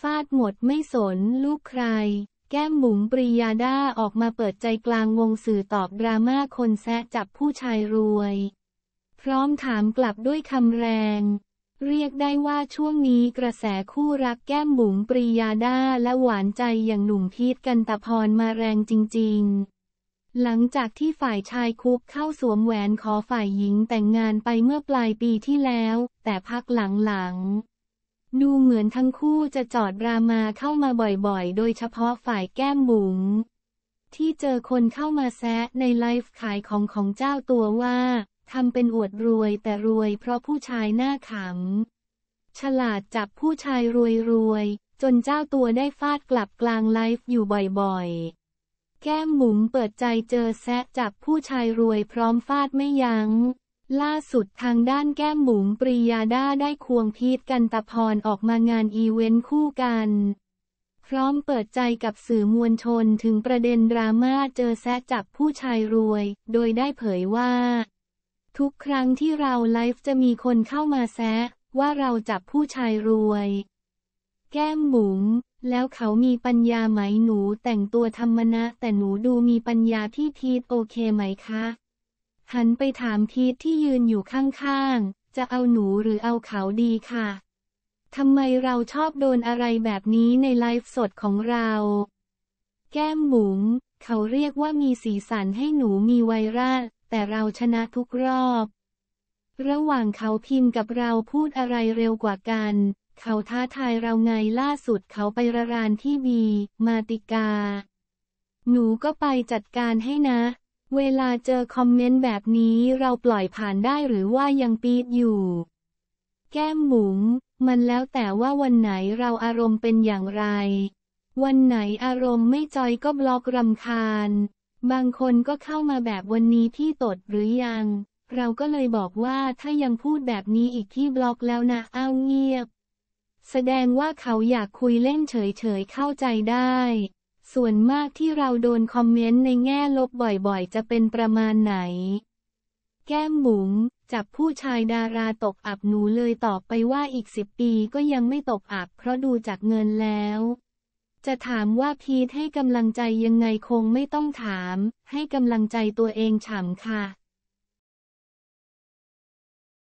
ฟาดหมดไม่สนลูกใคร แก้มบุ๋มปริยาดาออกมาเปิดใจกลางวงสื่อตอบดราม่าคนแซะจับผู้ชายรวย พร้อมถามกลับด้วยคำแรง เรียกได้ว่าช่วงนี้กระแสคู่รักแก้มบุ๋มปริยาดาและหวานใจอย่างหนุ่มพีทกันตะพรมาแรงจริง ๆหลังจากที่ฝ่ายชายคุกเข้าสวมแหวนขอฝ่ายหญิงแต่งงานไปเมื่อปลายปีที่แล้ว แต่พักหลังๆ ดูเหมือนทั้งคู่จะจอดรามาเข้ามาบ่อยๆ โดยเฉพาะฝ่ายแก้มบุ๋มที่เจอคนเข้ามาแซะในไลฟ์ขายของของเจ้าตัวว่าทำเป็นอวดรวยแต่รวยเพราะผู้ชายหน้าขำ ฉลาดจับผู้ชายรวยรวยจนเจ้าตัวได้ฟาดกลับกลางไลฟ์อยู่บ่อยๆ แก้มหมุมเปิดใจเจอแซะจับผู้ชายรวยพร้อมฟาดไม่ยัง้ง ล่าสุดทางด้านแก้มหมุมปริยาด้าได้ควงพีทกันตะพรออกมางานอีเวนต์คู่กัน พร้อมเปิดใจกับสื่อมวลชนถึงประเด็นดราม่าเจอแซะจับผู้ชายรวย โดยได้เผยว่า ทุกครั้งที่เราไลฟ์จะมีคนเข้ามาแซะว่าเราจับผู้ชายรวย แก้มบุ๋มแล้วเขามีปัญญาไหมหนูแต่งตัวธรรมดานะ แต่หนูดูมีปัญญาพี่พีทโอเคไหมคะ หันไปถามพีทที่ยืนอยู่ข้างๆ จะเอาหนูหรือเอาเขาดีค่ะ ทำไมเราชอบโดนอะไรแบบนี้ในไลฟ์สดของเรา แก้มหมุม เขาเรียกว่ามีสีสันให้หนูมีไวรัสแต่เราชนะทุกรอบ ระหว่างเขาพิมพ์กับเราพูดอะไรเร็วกว่ากัน เขาท้าทายเราไงล่าสุดเขาไประรานที่บี มาติกา หนูก็ไปจัดการให้นะ เวลาเจอคอมเมนต์แบบนี้เราปล่อยผ่านได้หรือว่ายังปีดอยู่ แก้มหมุมมันแล้วแต่ว่าวันไหนเราอารมณ์เป็นอย่างไร วันไหนอารมณ์ไม่จอยก็บล็อกรำคาญ บางคนก็เข้ามาแบบวันนี้พี่ตดหรือยัง เราก็เลยบอกว่าถ้ายังพูดแบบนี้อีกที่บล็อกแล้วนะอ้าวเงียบ แสดงว่าเขาอยากคุยเล่นเฉยๆเข้าใจได้ ส่วนมากที่เราโดนคอมเมนต์ในแง่ลบบ่อยๆ จะเป็นประมาณไหน แก้มหมุงจับผู้ชายดาราตกอับหนูเลยตอบไปว่าอีกสิบปีก็ยังไม่ตกอับเพราะดูจากเงินแล้ว จะถามว่าพีทให้กำลังใจยังไงคงไม่ต้องถาม ให้กำลังใจตัวเองฉ่ำค่ะ